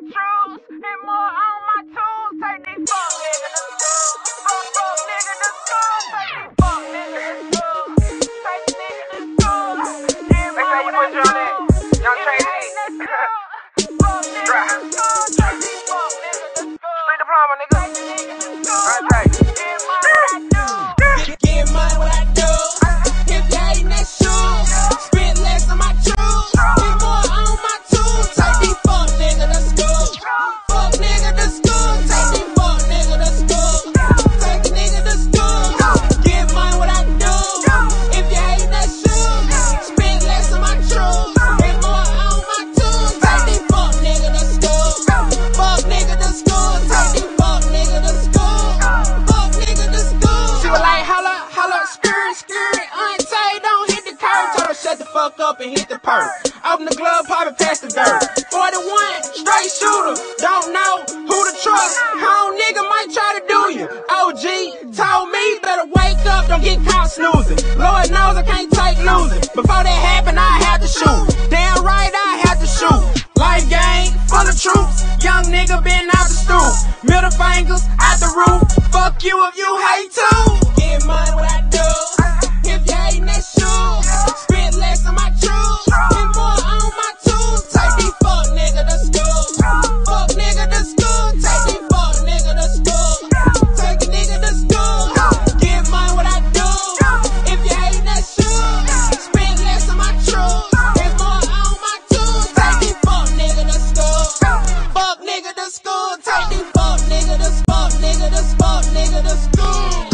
truths and more on my tools. Take these fuck niggas to school. Fuck fuck niggas to school. Take these fuck niggas to school. Fuck fuck nigga. Get mine do. Get what I do. shut the fuck up and hit the perk. Open the glove, pop it past the dirt. 41, straight shooter. Don't know who to trust. How nigga might try to do you. OG told me better wake up, don't get caught snoozing. Lord knows I can't take losing. Before that happened, I had to shoot. Damn right, I had to shoot. Life gang full of troops. Young nigga been out the stoop. Middle fingers out the roof. Fuck you if you hate too. Get money nigga, the sport nigga, the school.